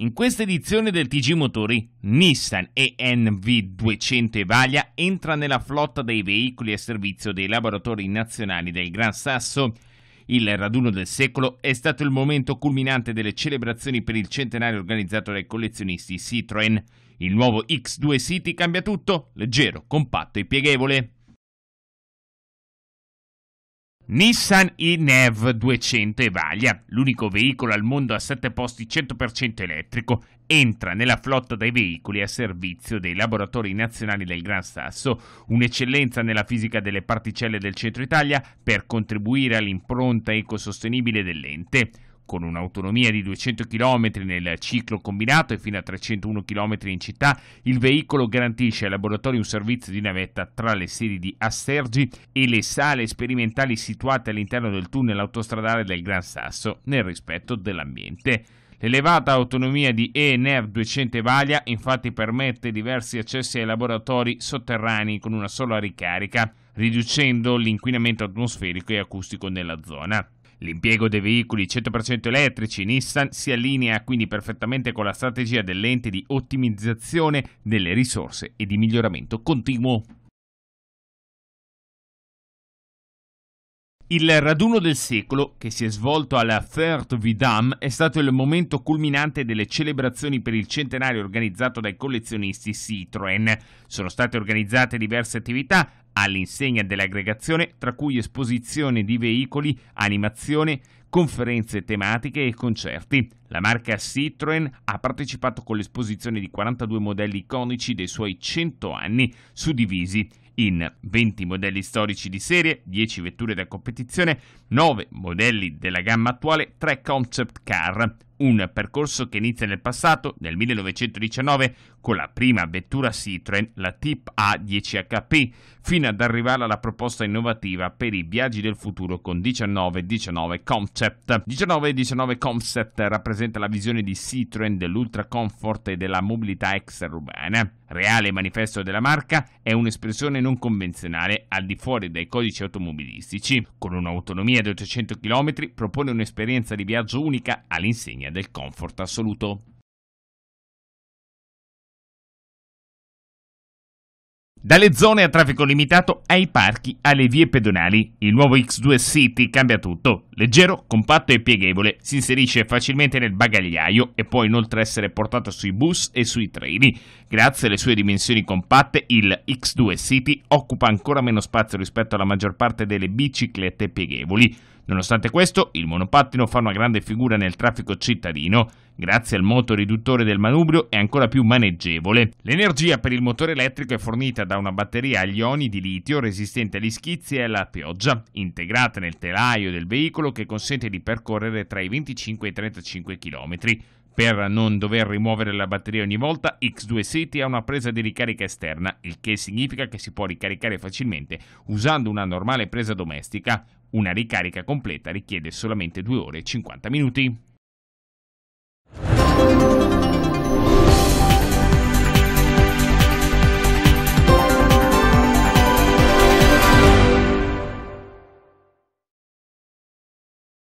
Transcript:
In questa edizione del TG Motori, Nissan e NV200 Evalia entra nella flotta dei veicoli a servizio dei laboratori nazionali del Gran Sasso. Il raduno del secolo è stato il momento culminante delle celebrazioni per il centenario organizzato dai collezionisti Citroën. Il nuovo X2 City cambia tutto, leggero, compatto e pieghevole. Nissan e-NEV 200 Evalia, l'unico veicolo al mondo a 7 posti 100% elettrico, entra nella flotta dei veicoli a servizio dei laboratori nazionali del Gran Sasso, un'eccellenza nella fisica delle particelle del centro Italia per contribuire all'impronta ecosostenibile dell'ente con un'autonomia di 200 km nel ciclo combinato e fino a 301 km in città, il veicolo garantisce ai laboratori un servizio di navetta tra le sedi di Assergi e le sale sperimentali situate all'interno del tunnel autostradale del Gran Sasso, nel rispetto dell'ambiente. L'elevata autonomia di ENR 200 Evalia infatti permette diversi accessi ai laboratori sotterranei con una sola ricarica, riducendo l'inquinamento atmosferico e acustico nella zona. L'impiego dei veicoli 100% elettrici Nissan si allinea quindi perfettamente con la strategia dell'ente di ottimizzazione delle risorse e di miglioramento continuo. Il raduno del secolo, che si è svolto alla Third Vidam, è stato il momento culminante delle celebrazioni per il centenario organizzato dai collezionisti Citroën. Sono state organizzate diverse attività all'insegna dell'aggregazione, tra cui esposizione di veicoli, animazione, conferenze tematiche e concerti. La marca Citroën ha partecipato con l'esposizione di 42 modelli iconici dei suoi 100 anni, suddivisi in 20 modelli storici di serie, 10 vetture da competizione, 9 modelli della gamma attuale, 3 concept car, un percorso che inizia nel passato, nel 1919, con la prima vettura Citroën, la Tip A10HP, fino ad arrivare alla proposta innovativa per i viaggi del futuro con 1919 Concept. 1919 Concept rappresenta la visione di Citroën dell'ultra comfort e della mobilità extraurbana. Reale manifesto della marca, è un'espressione non convenzionale al di fuori dai codici automobilistici. Con un'autonomia di 800 km propone un'esperienza di viaggio unica all'insegna del comfort assoluto. Dalle zone a traffico limitato ai parchi alle vie pedonali, il nuovo X2 City cambia tutto. Leggero, compatto e pieghevole, si inserisce facilmente nel bagagliaio e può inoltre essere portato sui bus e sui treni. Grazie alle sue dimensioni compatte, il X2 City occupa ancora meno spazio rispetto alla maggior parte delle biciclette pieghevoli. Nonostante questo, il monopattino fa una grande figura nel traffico cittadino. Grazie al moto riduttore del manubrio è ancora più maneggevole. L'energia per il motore elettrico è fornita da una batteria agli ioni di litio resistente agli schizzi e alla pioggia, integrata nel telaio del veicolo che consente di percorrere tra i 25 e i 35 km. Per non dover rimuovere la batteria ogni volta, X2 City ha una presa di ricarica esterna, il che significa che si può ricaricare facilmente usando una normale presa domestica. Una ricarica completa richiede solamente 2 ore e 50 minuti.